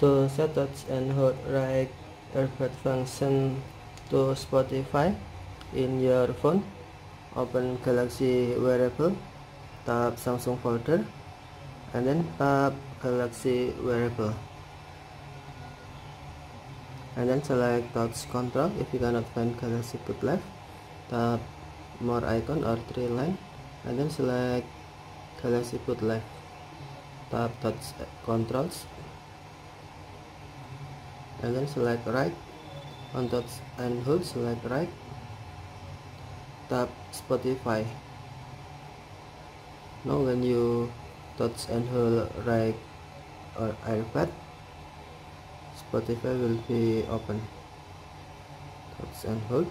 To set touch and hold right AirPod function to Spotify in your phone, open Galaxy Wearable, tap Samsung folder, and then tap Galaxy Wearable. And then select touch control if you cannot find Galaxy Put Left, tap more icon or three line, and then select Galaxy Put Left. Tap touch controls and then select right. On touch and hold select right. Tap Spotify. Now when you touch and hold right or iPad Spotify will be open. Touch and hold